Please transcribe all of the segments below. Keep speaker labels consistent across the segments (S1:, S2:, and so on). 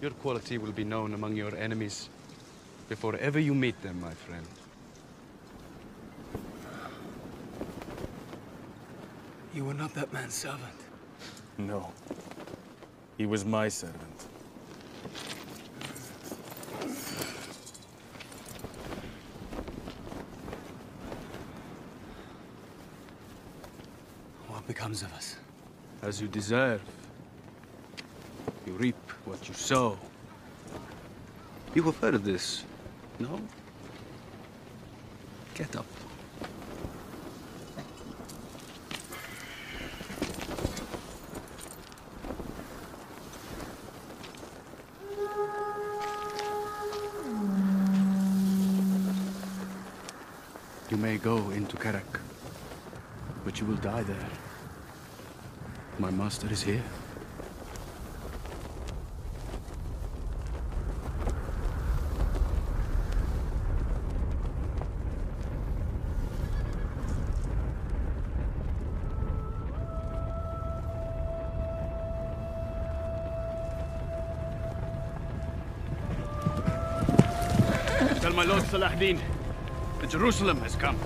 S1: Your quality will be known among your enemies before ever you meet them, my friend.
S2: You were not that man's servant.
S3: No. He was my servant.
S2: What becomes of us?
S1: As you deserve. You reap what you sow. You have heard of this, no? Get up. You may go into Karak, but you will die there. My master is here. My lord Saladin, the Jerusalem has come.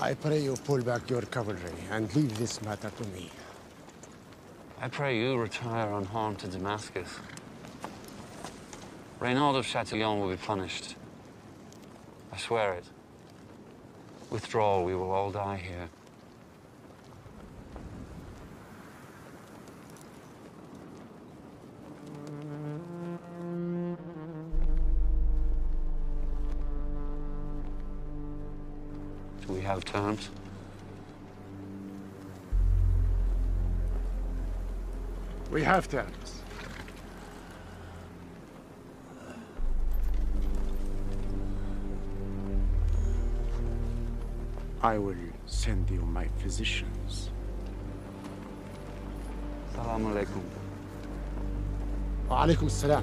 S4: I pray you pull back your cavalry and leave this matter to me.
S5: I pray you retire unharmed to Damascus. Reynald of Chatillon will be punished. I swear it. Withdrawal, we will all die here. Do we have terms?
S4: We have terms. I will send you my physicians.
S5: Salam alaikum.
S4: Wa alaikum salam.